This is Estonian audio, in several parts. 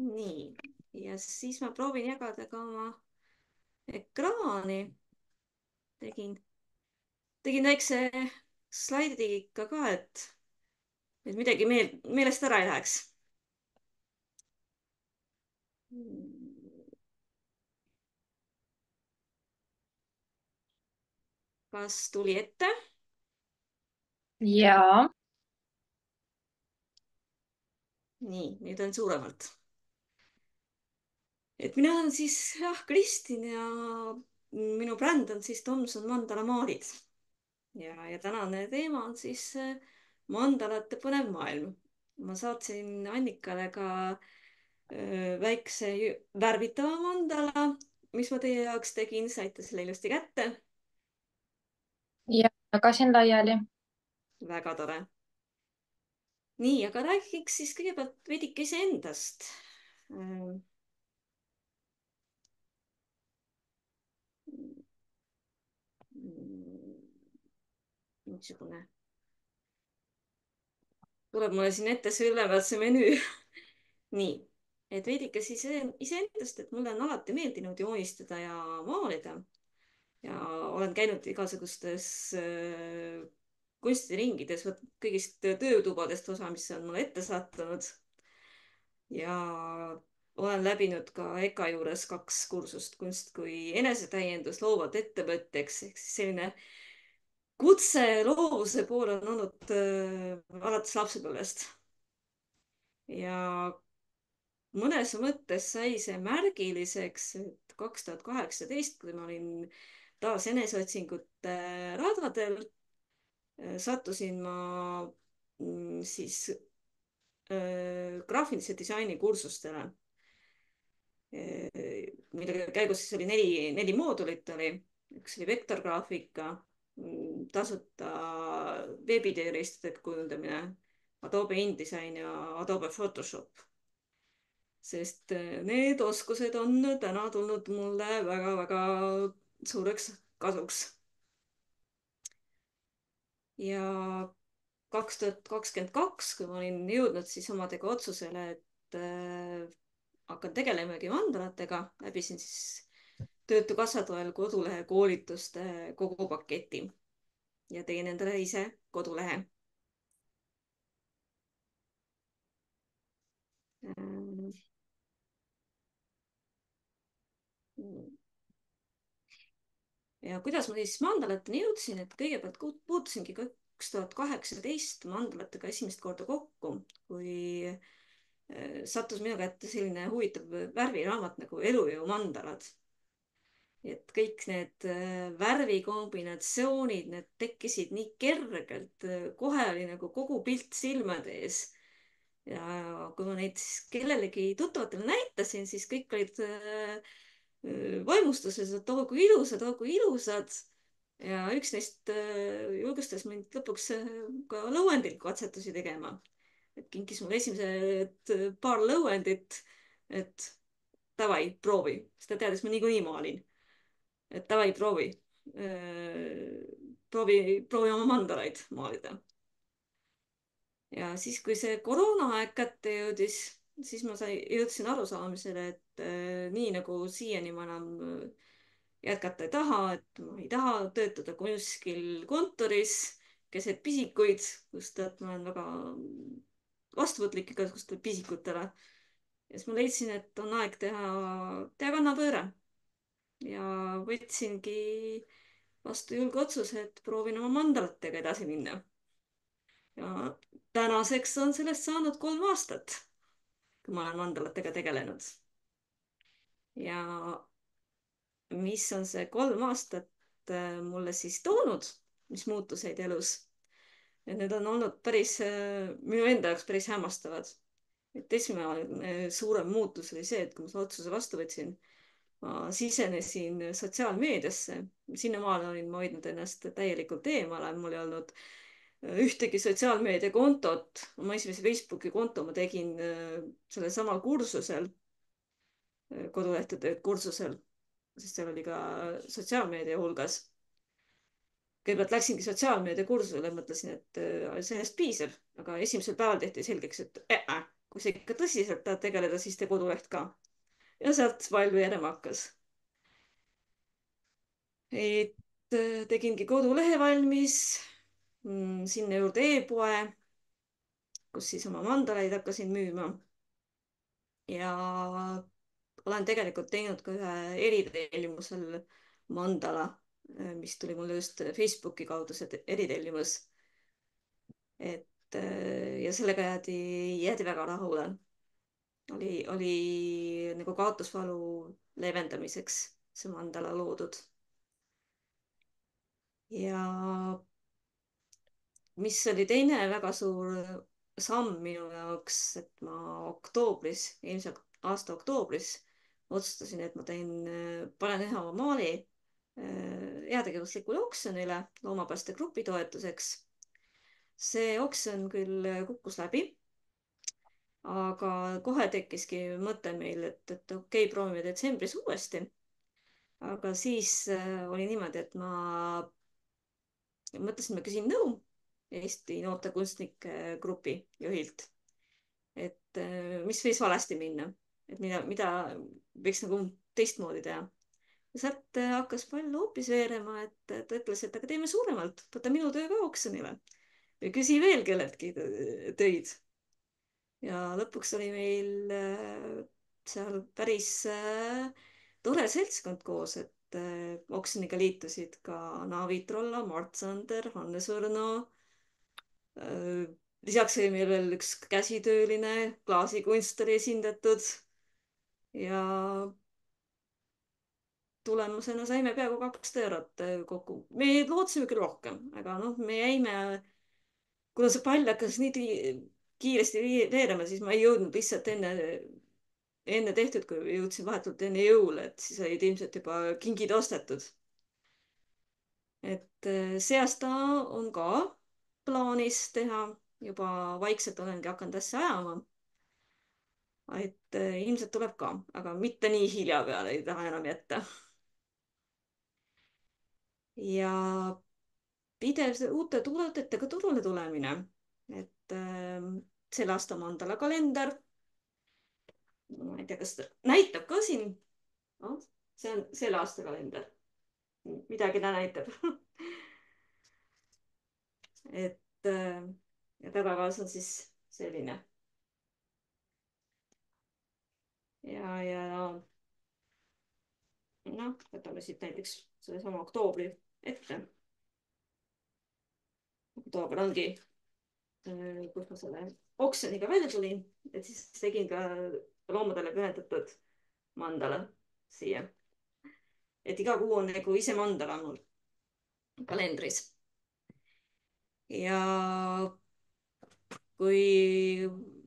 nii, ja siis ma proovin jagada ka oma ekraani. tegin, tegin väikse slaidi ikka ka, et, et midagi meel, meelest ära ei läheks. kas tuli ette? jaa. nii, nüüd on suuremalt. Et mina olen siis jah, Kristin ja minu bränd on siis Tomson Mandala maalid. ja, ja tänane teema on siis äh, mandalate põnev maailm. ma saatsin Annikale ka öö, äh, väikse värvitava mandala, mis ma teie jaoks tegin, saite selle ilusti kätte ja jagasin laiali. väga tore. nii, aga räägiks siis kõigepealt veidike iseendast. Niisugune. Tuleb mulle siin ette see ülevaatuse menüü. Nii, et veidike siis iseendast, et mulle on alati meeldinud joonistada ja maalida. Ja olen käinud igasugustes äh, kunstiringides, kõigist töötubadest osa, mis on mulle ette sattunud. ja olen läbinud ka EKA juures kaks kursust kunst kui enesetäiendus loovat ettevõtjaks ehk siis selline kutse loovuse poole on olnud äh, alates lapsepõlvest. ja mõnes mõttes sai see märgiliseks, et kaks tuhat kaheksateist, kui ma olin taas eneseotsingute radadel äh, sattusin ma mm, siis äh, graafilise disaini kursustele, äh, mille käigus siis oli neli, neli moodulit oli, üks oli vektorgraafika, tasuta veebitööriistade kujundamine, Adobe InDesign ja Adobe Photoshop. Sest need oskused on täna tulnud mulle väga-väga suureks kasuks. ja kaks tuhat kakskümmend kaks, kui ma olin jõudnud siis omadega otsusele, et äh, hakkan tegelemagi vandalatega, läbisin siis Töötukassa toel kodulehe koolituste kogu paketi ja tegin endale ise kodulehe äh, ja kuidas ma siis mandalateni jõudsin, et kõigepealt puutusingi kaks tuhat kaheksateist mandalatega esimest korda kokku, kui äh, sattus minu kätte selline huvitav värviraamat nagu Elujõu mandalad. Et kõik need äh, värvikombinatsioonid, need tekkisid nii kergelt, kohe oli nagu kogu pilt silmade ees. ja kui ma neid siis kellelegi tuttavatele näitasin, siis kõik olid äh, vaimustuses, et oo kui ilusad, oo kui ilusad. ja üks neist äh, julgustas mind lõpuks äh, ka lõuendil katsetusi tegema. et kinkis mulle esimesed äh, paar lõuendit, et davai, proovi, sest ta teadis, ma niikuinii maalin. Et davai, proovi. proovi, proovi oma mandalaid maalida. ja siis, kui see koroonaaeg kätte jõudis, siis ma sai, jõudsin arusaamisele, et Äh, nii nagu siiani ma enam äh, jätkata ei taha, et ma ei taha töötada kuskil kontoris keset pisikuid, sest et ma olen väga vastuvõtlik igasugustele pisikutele. ja siis ma leidsin, et on aeg teha, kannapööre. Ja võtsingi vastu julge otsuse, et proovin oma mandalatega edasi minna. ja tänaseks on sellest saanud kolm aastat, kui ma olen mandalatega tegelenud ja mis on see kolm aastat äh, mulle siis toonud, mis muutuseid elus. et need on olnud päris, äh, minu enda jaoks päris hämmastavad. et esimene äh, suurem muutus oli see, et kui ma selle otsuse vastu võtsin, ma sisenesin sotsiaalmeediasse. sinnamaale olin ma hoidnud ennast täielikult eemale, mul ei olnud ühtegi sotsiaalmeediakontot. oma esimese Facebooki konto ma tegin sellel samal kursusel kodulehtede kursusel, sest seal oli ka sotsiaalmeedia hulgas. kõigepealt läksingi sotsiaalmeedia kursusele, mõtlesin, et äh, sellest piisab, aga esimesel päeval tehti selgeks, et äh, kui sa ikka tõsiselt tahad tegeleda, siis tee koduleht ka. Ja sealt pall veerema hakkas. et äh, tegingi kodulehe valmis, mm, sinna juurde e-poe, kus siis oma mandalaid hakkasin müüma. ja olen tegelikult teinud ka ühe eritellimusel mandala, äh, mis tuli mulle just Facebooki kaudu, see eritellimus. et äh, ja sellega jäädi, jäädi väga rahule. Oli, oli nagu kaotusvalu leevendamiseks see mandala loodud. ja mis oli teine väga suur samm minu jaoks, et ma oktoobris, eelmise aasta oktoobris otsustasin, et ma teen, panen ühe oma maali heategevuslikule oksjonile Loomapääste grupi toetuseks. see oksjon küll kukkus läbi. Aga kohe tekkiski mõte meil, et, et okei okay,, proovime detsembris uuesti. aga siis oli niimoodi, et ma mõtlesin, ma küsin nõu Eesti noortekunstnike grupi juhilt. et mis võis valesti minna et mida, mida võiks nagu teistmoodi teha. ja sealt äh, hakkas pall hoopis veerema, et ta ütles, et aga teeme suuremalt, võta minu töö ka oksjonile või küsi veel kelleltki töid. Ja lõpuks oli meil äh, seal päris äh, tore seltskond koos, et oksjoniga liitusid ka Naavi Trolla, Mart Sander, Hannes Õrno lisaks oli meil veel üks käsitööline, klaasikunst oli esindatud ja tulemusena saime peaaegu kakssada eurot äh, kokku. me lootsime küll rohkem, aga noh, me jäime, kuna see pall hakkas nii kiiresti veerema, siis ma ei jõudnud lihtsalt enne, enne tehtud, kui jõudsin vahetult enne jõule, et siis olid ilmselt juba kingid ostetud. et äh, see aasta on ka plaanis teha, juba vaikselt olengi hakanud asja ajama et äh, ilmselt tuleb ka, aga mitte nii hilja peale ei taha enam jätta. ja pidev uute toodetega turule tulemine, et äh, selle aasta mandala kalender. ma ei tea, kas ta näitab ka siin no,. see on selle aasta kalender. midagi ta näitab et äh, ja tagakaas on siis selline ja, ja noh, võtame siit näiteks sellesama oktoobri ette. oktoober ongi, kus ma selle oksjoniga välja tulin, et siis tegin ka loomadele pühendatud mandala siia. et iga kuu on nagu ise mandala mul kalendris. ja kui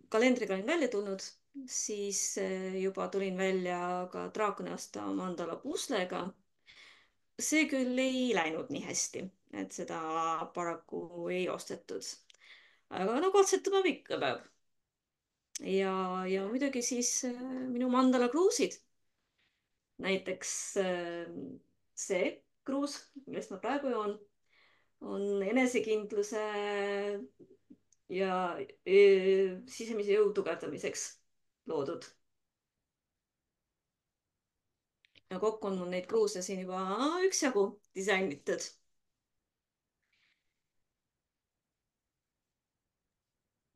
kalendriga olin välja tulnud siis eh, juba tulin välja ka draakoni aasta mandala puslega. see küll ei läinud nii hästi, et seda paraku ei ostetud. Aga no katsetama ikka peab. ja, ja muidugi siis eh, minu mandala kruusid. näiteks eh, see kruus, millest ma praegu joon, on enesekindluse ja sisemise jõu tugevdamiseks loodud. ja kokku on mul neid kruuse siin juba üksjagu disainitud.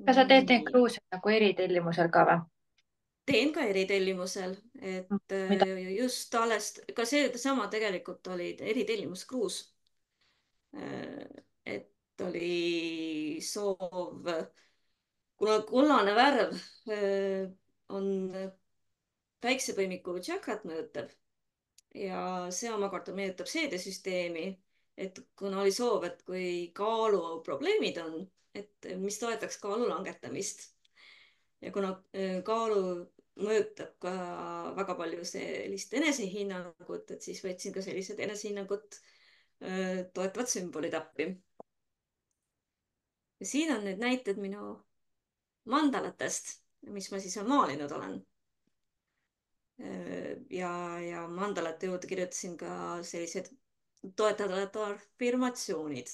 Kas sa teed neid kruuse nagu eritellimusel ka või? teen ka eritellimusel, et Mm, Mida? äh, just alles, ka seesama tegelikult oli eritellimuskruus. et oli soov, kuna kollane värv äh, on päiksepõimiku tšakrat mõjutab ja see omakorda mõjutab seedesüsteemi. Et kuna oli soov, et kui kaaluprobleemid on, et mis toetaks kaalu langetamist ja kuna äh, kaalu mõjutab ka väga palju sellist enesehinnangut, et siis võtsin ka sellised enesehinnangut äh, toetavad sümbolid appi. siin on nüüd näited minu mandalatest mis ma siis maalinud olen. ja, ja mandalate juurde kirjutasin ka sellised toetavad afirmatsioonid.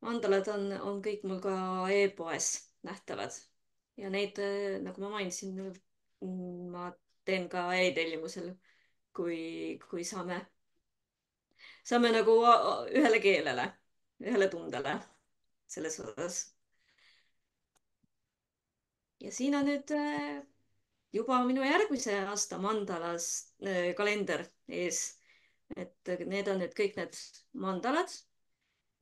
mandalad on, on kõik mul ka e-poes nähtavad ja neid, nagu ma mainisin, ma teen ka e-tellimusel, kui, kui saame, saame nagu ühele keelele, ühele tundele selles osas. Ja siin on nüüd äh, juba minu järgmise aasta mandalas äh, kalender ees. et need on nüüd kõik need mandalad,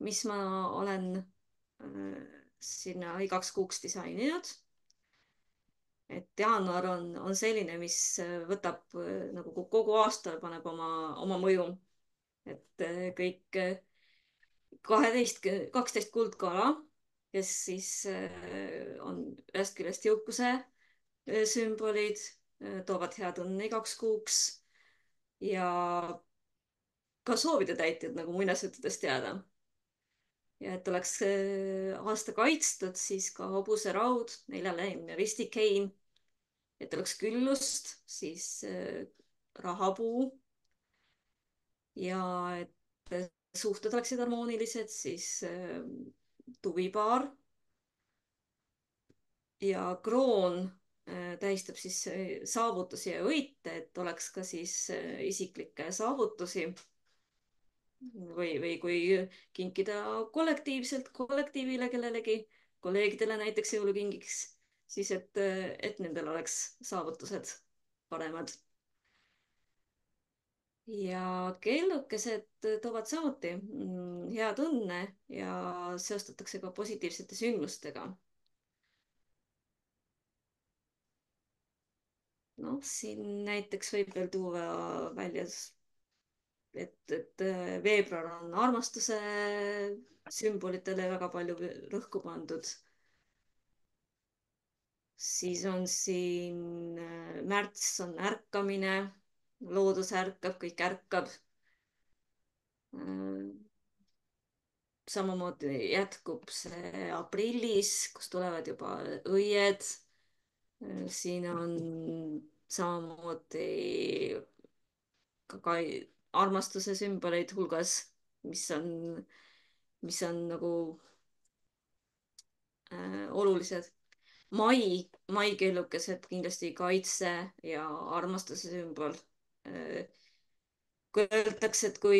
mis ma olen äh, sinna igaks kuuks disaininud. et jaanuar on, on selline, mis võtab nagu kogu aasta paneb oma, oma mõju. et kõik kaheteist, kaksteist kuldkala, kes siis on ühest küljest jõukuse sümbolid, toovad head õnne igaks kuuks ja ka soovide täitjad, nagu muinasjuttudest teada. ja et oleks aasta kaitstud, siis ka hobuseraud, neljaläigne ristikein, et oleks küllust, siis rahapuu ja et suhted oleksid harmoonilised, siis tuvipaar ja kroon Äh, tähistab siis äh, saavutusi ja võite, et oleks ka siis äh, isiklikke saavutusi. või, või kui kinkida kollektiivselt kollektiivile kellelegi, kolleegidele näiteks jõulukingiks, siis et, et nendel oleks saavutused paremad. Ja kellukesed toovad samuti mm, head õnne ja seostatakse ka positiivsete sündmustega noh, siin näiteks võib veel tuua välja, et, et äh, veebruar on armastuse sümbolitele väga palju rõhku pandud. siis on siin äh, märts on ärkamine, loodus ärkab, kõik ärkab. Äh, samamoodi jätkub see aprillis, kus tulevad juba õied siin on samamoodi ka, armastuse sümboleid hulgas, mis on, mis on nagu äh, olulised. mai, maikellukesed kindlasti kaitse ja armastuse sümbol kui öeldakse, et kui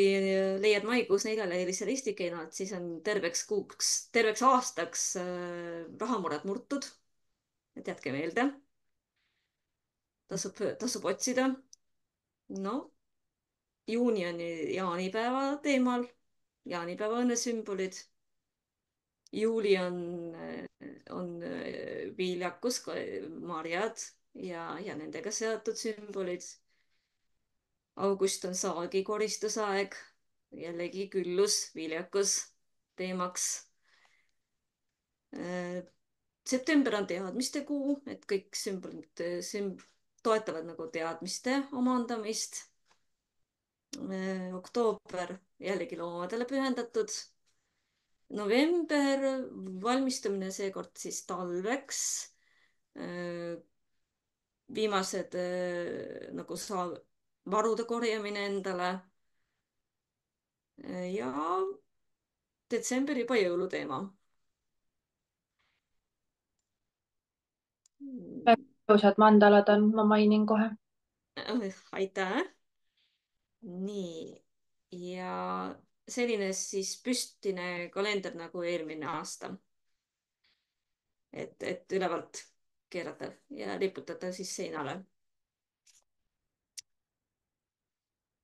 leiad maikuus neljalehelise ristikeina, et siis on terveks kuuks, terveks aastaks äh, rahamured murtud et jätke meelde. tasub, tasub otsida. no juuni on jaanipäeva teemal, jaanipäeva õnnesümbolid. juuli on, on viljakus, marjad ja, ja nendega seotud sümbolid. August on saagikoristusaeg, jällegi küllus, viljakus teemaks september on teadmiste kuu, et kõik sümbolid sümb, toetavad nagu teadmiste omandamist. Äh, oktoober jällegi loomadele pühendatud. november, valmistumine seekord siis talveks. Äh, viimased äh, nagu saa-, varude korjamine endale. ja detsember juba jõuluteema ilusad mandalad on, ma mainin kohe. aitäh. nii ja selline siis püstine kalender nagu eelmine aasta. et, et ülevalt keerata ja riputada siis seinale.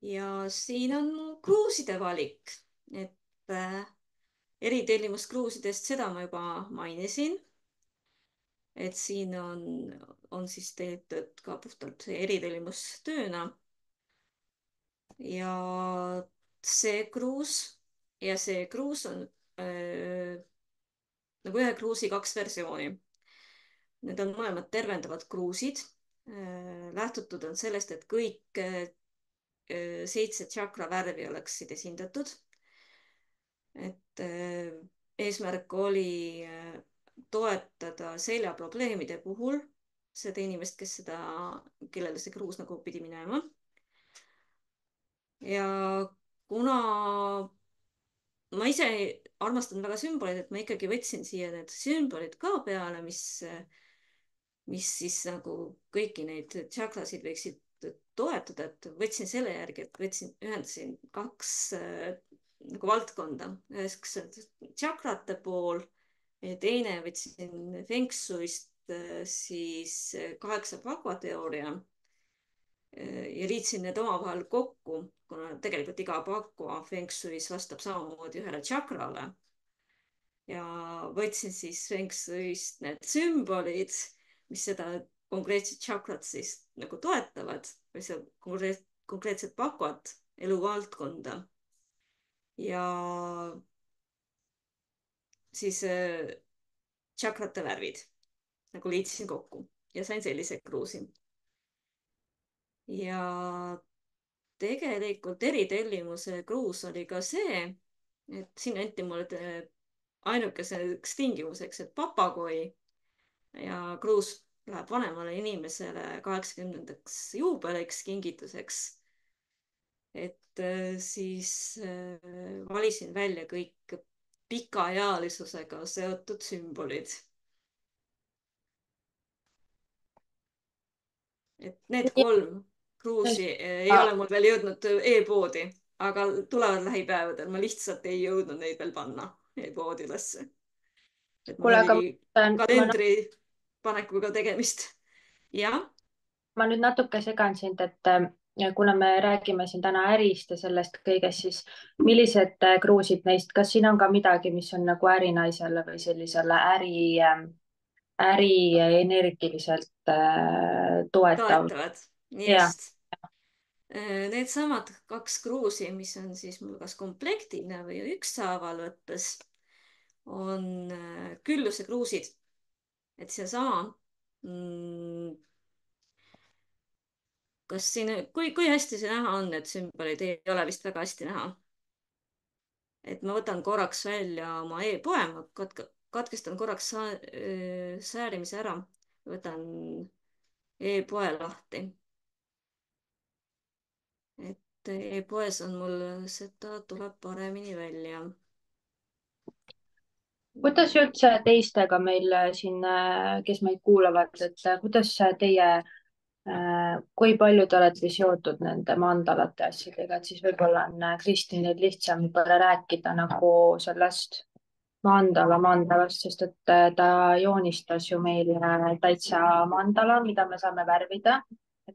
Ja siin on kruuside valik, et äh, eritellimus kruusidest, seda ma juba mainisin et siin on, on siis tehtud ka puhtalt eritellimustööna. ja see kruus ja see kruus on äh, nagu ühe kruusi kaks versiooni. Need on mõlemad tervendavad kruusid äh,. lähtutud on sellest, et kõik seitse tšakra värvi oleksid esindatud. et äh, eesmärk oli äh, toetada seljaprobleemide puhul seda inimest, kes seda, kellele see kruus nagu pidi minema. ja kuna ma ise armastan väga sümboleid, et ma ikkagi võtsin siia need sümbolid ka peale, mis, mis siis nagu kõiki neid tšakrasid võiksid toetada, et võtsin selle järgi, et võtsin, ühendasin kaks äh, nagu valdkonda, üheks tšakrate pool teine võtsin Feng Shui'st äh, siis kaheksa pakva teooria ja liitsin need omavahel kokku, kuna tegelikult iga pakua Feng Shui's vastab samamoodi ühele tšakrale. ja võtsin siis Feng Shui'st need sümbolid, mis seda konkreetset tšakrat siis nagu toetavad või seda konkreetset, konkreetset pakuat, eluvaldkonda. ja siis äh, tšakrate värvid nagu liitsin kokku ja sain sellise kruusi ja tegelikult eritellimuse kruus oli ka see, et siin anti mulle ainukeseks tingimuseks, et papagoi ja kruus vanemale inimesele kaheksakümnendaks juubeliks kingituseks. et äh, siis äh, valisin välja kõik pikaealisusega seotud sümbolid et need kolm kruusi ei ole mul veel jõudnud e-poodi, aga tulevad lähipäevadel, ma lihtsalt ei jõudnud neid veel panna e-poodi ülesse. et mul oli kalendri panekuga tegemist. jah. ma nüüd natuke segan sind, et äh, kuna me räägime siin täna ärist ja sellest kõigest, siis millised äh, kruusid neist, kas siin on ka midagi, mis on nagu ärinaisele või sellisele äri, äh, äri energiliselt toetav? toetavad, just Äh, needsamad kaks kruusi, mis on siis mul kas komplektina või ükshaaval võttes, on äh, külluse kruusid. Et seesama mm,. kas siin, kui, kui hästi see näha on, need sümbolid ei ole vist väga hästi näha. et ma võtan korraks välja oma e-poe, ma katk katkestan korraks sa äh, säärimise ära, võtan e-poe lahti et e-poes on mul seda, tuleb paremini välja. Kuidas üldse teistega meil siin, kes meid kuulavad, et kuidas teie, kui palju te olete seotud nende mandalate asjadega, et siis võib-olla on Kristinil lihtsam võib-olla rääkida nagu sellest mandala mandalast, sest et ta joonistas ju meile täitsa mandala, mida me saame värvida.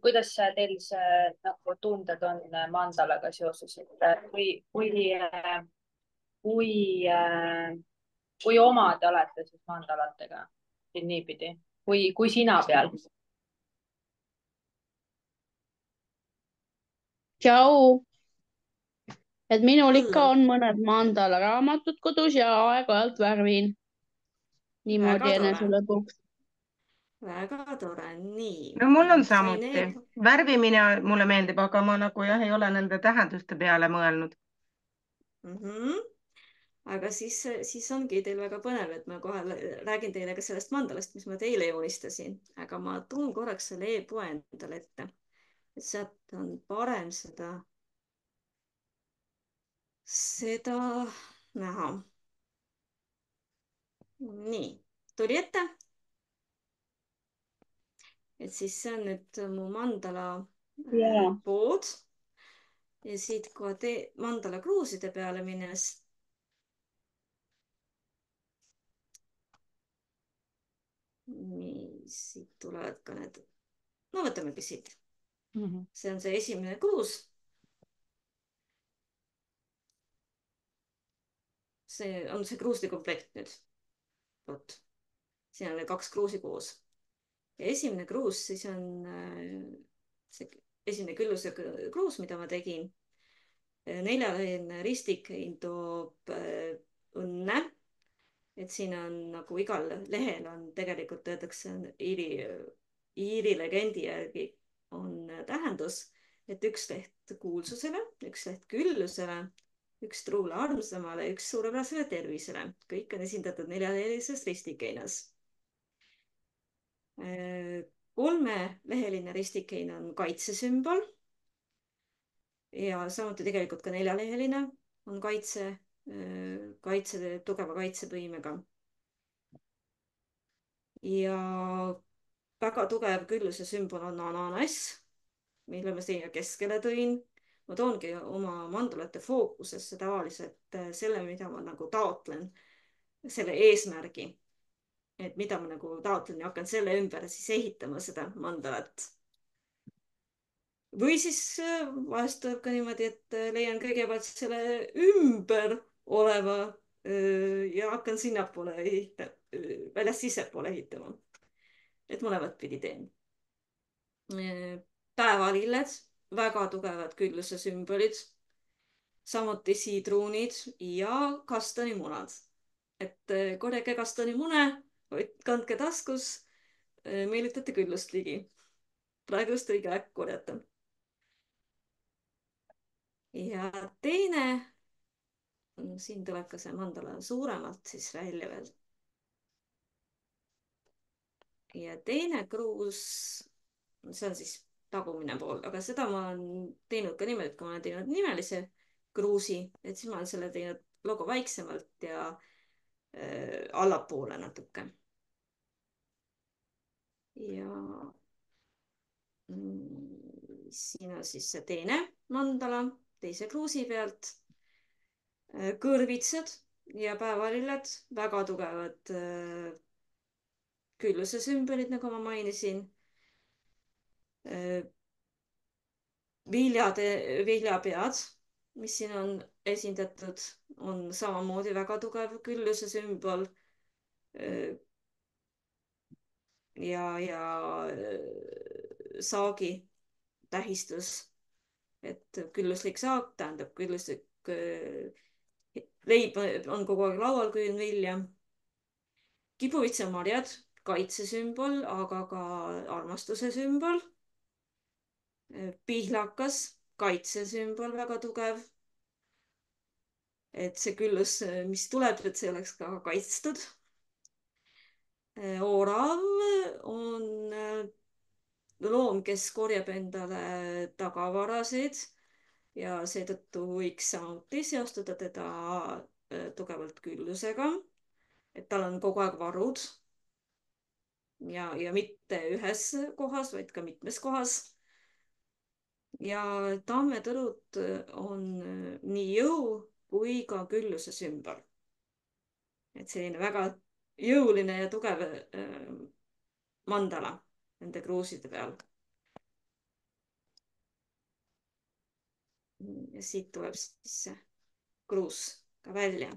Kuidas teil see nagu tunded on mandalaga seoses, et äh, kui, kui, äh, kui, äh, kui oma te olete siis mandalatega niipidi, kui, kui sina peal? tšau. et minul ikka on mõned mandala raamatud kodus ja aeg-ajalt värvin. niimoodi enese lõbuks väga tore, nii. no mul on samuti, värvimine mulle meeldib, aga ma nagu jah, ei ole nende tähenduste peale mõelnud mm. -hmm. Aga siis, siis ongi teil väga põnev, et ma kohe räägin teile ka sellest mandalast, mis ma teile joonistasin, aga ma toon korraks selle e-poe endale ette, et sealt on parem seda, seda näha. nii, tuli ette et siis see on nüüd mu mandala yeah. Äh, pood. ja siit kohe mandala kruuside peale minnes. Nii, siit tulevad ka need, no võtamegi siit mm. -hmm. see on see esimene kruus. see on see kruuside komplekt nüüd. vot, siin on kaks kruusi koos ja esimene kruus siis on äh, see esimene külluse kruus, mida ma tegin. neljaleheline ristikein toob äh, õnne. Et siin on nagu igal lehel on tegelikult öeldakse Iiri, Iiri legendi järgi on tähendus, et üks leht kuulsusele, üks leht küllusele, üks truule armsamale, üks suurepärasele tervisele. kõik on esindatud neljalehelises ristikeinas kolmeleheline ristikein on kaitsesümbol. ja samuti tegelikult ka neljaleheline on kaitse, kaitse, tugeva kaitsevõimega. ja väga tugev külluse sümbol on ananass, mille ma siia keskele tõin. ma toongi oma mandalate fookusesse tavaliselt selle, mida ma nagu taotlen, selle eesmärgi. et mida ma nagu taotlen ja hakkan selle ümber siis ehitama seda mandalat või siis vahest tuleb ka niimoodi, et leian kõigepealt selle ümber oleva ja hakkan sinnapoole ehitama, väljast sissepoole ehitama. et mõlemat pidi teen. päevalilled, väga tugevad külluse sümbolid. samuti siidruunid ja kastanimunad. et korjage kastanimune, kandke taskus, meelitate küllust ligi. praegu just õige aeg korjata ja teine, siin tuleb ka see mandala suuremalt siis välja veel. ja teine kruus, see on siis tagumine pool, aga seda ma olen teinud ka niimoodi, et kui ma olen teinud nimelise kruusi, et siis ma olen selle teinud logo väiksemalt ja äh, allapoole natuke. ja mm, siin on siis see teine mandala teise kruusi pealt. Äh, kõrvitsad ja päevalilled, väga tugevad äh, külluse sümbolid, nagu ma mainisin. Äh, viljade, viljapead, mis siin on esindatud, on samamoodi väga tugev külluse sümbol. ja, ja saagi tähistus et külluslik saak tähendab külluslik leib on kogu aeg laual, kui on vilja. kibuvitsamarjad, kaitsesümbol, aga ka armastuse sümbol. Pihlakas, kaitsesümbol väga tugev. et see küllus, mis tuleb, et see oleks ka kaitstud. Orav on loom, kes korjab endale tagavarasid ja seetõttu võiks samuti seostada teda äh, tugevalt küllusega. et tal on kogu aeg varud. ja, ja mitte ühes kohas, vaid ka mitmes kohas. ja tammetõrud on äh, nii jõu kui ka külluse sümbol. et selline väga jõuline ja tugev äh, mandala nende kruuside peal. Ja siit tuleb siis see kruus ka välja.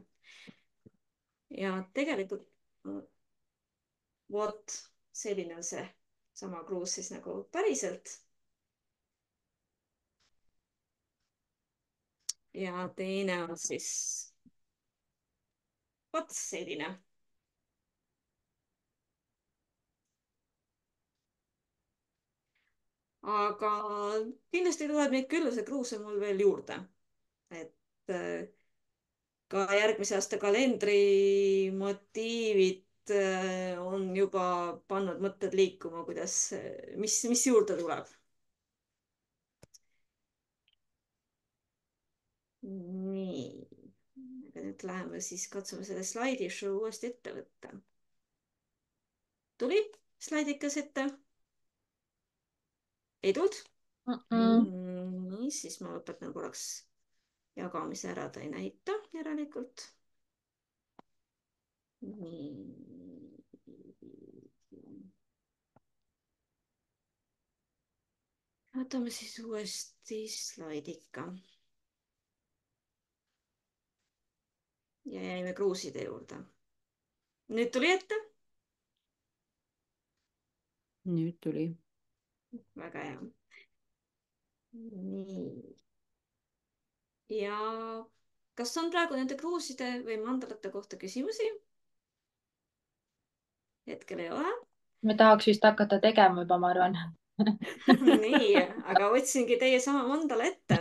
ja tegelikult vot selline on see sama kruus siis nagu päriselt. ja teine on siis vot selline aga kindlasti tuleb neid küllusekruuse mul veel juurde. et äh, ka järgmise aasta kalendri motiivid äh, on juba pannud mõtted liikuma, kuidas, mis, mis juurde tuleb. nii, aga nüüd läheme siis katsume selle slaidishow uuesti ette võtta. tuli slaidikas ette ei tulnud mm? -mm. nii, siis ma lõpetan korraks jagamise ära, ta ei näita järelikult. nii. võtame siis uuesti slaidika. ja jäime kruuside juurde. nüüd tuli ette? nüüd tuli väga hea. nii. ja kas on praegu nende kruuside või mandalate kohta küsimusi? hetkel ei ole. me tahaks vist hakata tegema juba, ma arvan nii, aga võtsingi teie sama mandala ette.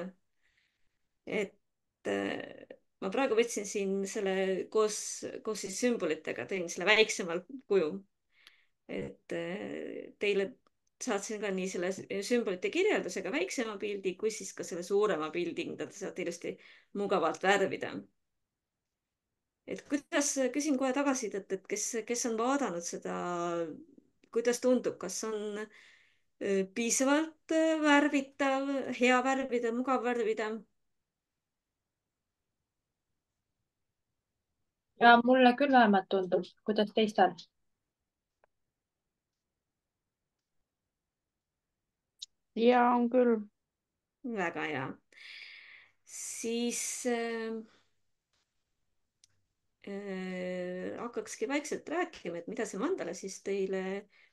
et äh, ma praegu võtsin siin selle koos, koos siis sümbolitega, tõin selle väiksemal kujul. et äh, teile saatsin ka nii selle sümbolite kirjeldusega väiksema pildi kui siis ka selle suurema pildi, mida te saate ilusti mugavalt värvida. et kuidas, küsin kohe tagasisidet, et kes, kes on vaadanud seda, kuidas tundub, kas on piisavalt värvitav, hea värvida, mugav värvida? ja mulle küll vähemalt tundub, kuidas teistel? Ja on küll. väga hea. siis äh, äh, hakkakski vaikselt rääkima, et mida see mandala siis teile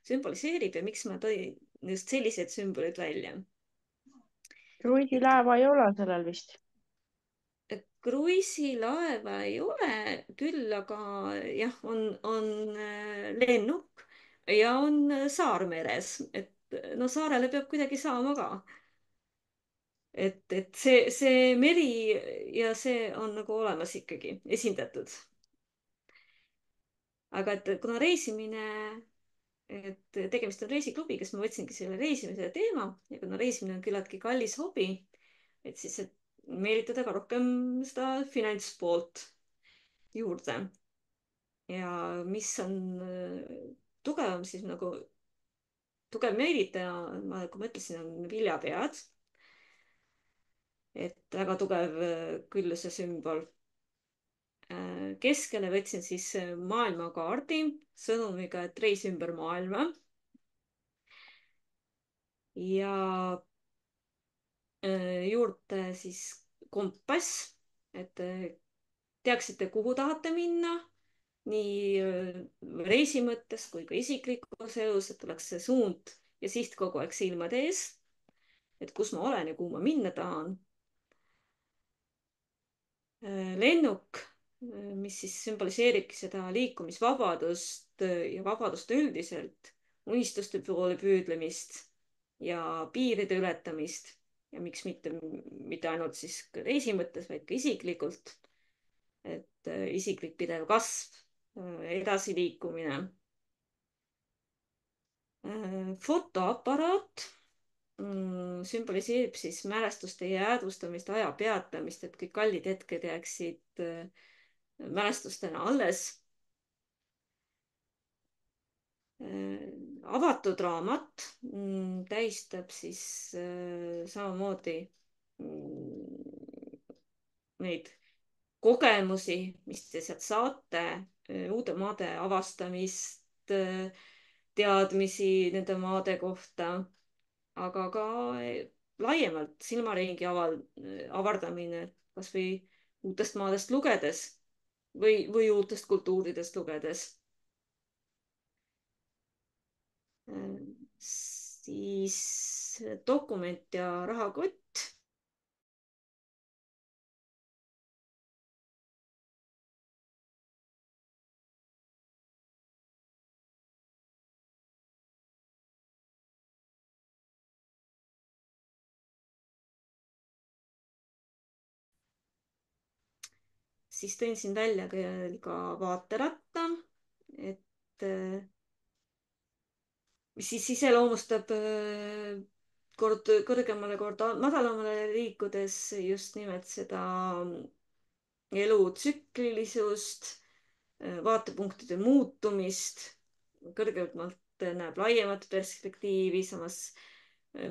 sümboliseerib ja miks ma tõin just sellised sümbolid välja. kruiisilaeva ei ole sellel vist kruiisilaeva ei ole, küll aga jah, on, on äh, lennuk ja on äh, saar meres, et no saarele peab kuidagi saama ka. et, et see, see meri ja see on nagu olemas ikkagi, esindatud. aga et kuna reisimine, et tegemist on reisiklubiga, siis ma võtsingi selle reisimise teema ja kuna reisimine on küllaltki kallis hobi, et siis, et meelitada ka rohkem seda finantspoolt juurde. ja mis on äh, tugevam siis nagu, tugev meelitaja, ma, nagu ma ütlesin, on viljapead. et väga tugev äh, külluse sümbol. Äh, keskele võtsin siis maailmakaardi sõnumiga, et reis ümber maailma. ja Äh, juurde siis kompass, et äh, teaksite, kuhu tahate minna nii äh, reisi mõttes kui ka isiklikus elus, et oleks see suund ja siht kogu aeg silmade ees. et kus ma olen ja kuhu ma minna tahan. lennuk, mis siis sümboliseeribki seda liikumisvabadust ja vabadust üldiselt, unistuste poole püüdlemist ja piiride ületamist ja miks mitte, mitte ainult siis reisi mõttes, vaid ka isiklikult. et äh, isiklik pidev kasv, äh, edasiliikumine. Äh, fotoaparaat mm, sümboliseerib siis mälestuste jäädvustamist, aja peatamist, et kõik kallid hetked jääksid mälestustena alles avatud raamat mm, tähistab siis äh, samamoodi mm, neid kogemusi, mis te sealt saate, äh, uute maade avastamist, äh, teadmisi nende maade kohta, aga ka laiemalt silmaringi aval-, avardamine kasvõi uutest maadest lugedes või, või uutest kultuuridest lugedes siis dokument ja rahakott. Siis tõin siin välja ka vaateratta, et mis siis iseloomustab kord kõrgemale, kord madalamale liikudes just nimelt seda elu tsüklilisust, äh, vaatepunktide muutumist. kõrgemalt näeb laiemat perspektiivi, samas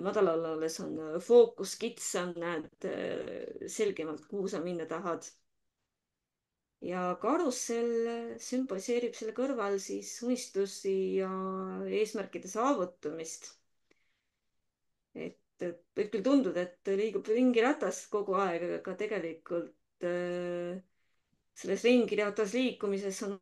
madalal olles on fookus kitsam, näed selgemalt, kuhu sa minna tahad ja karussell sümboliseerib selle kõrval siis unistusi ja eesmärkide saavutamist. et võib küll tunduda, et liigub ringiratas kogu aeg, aga tegelikult äh, selles ringiratas liikumises on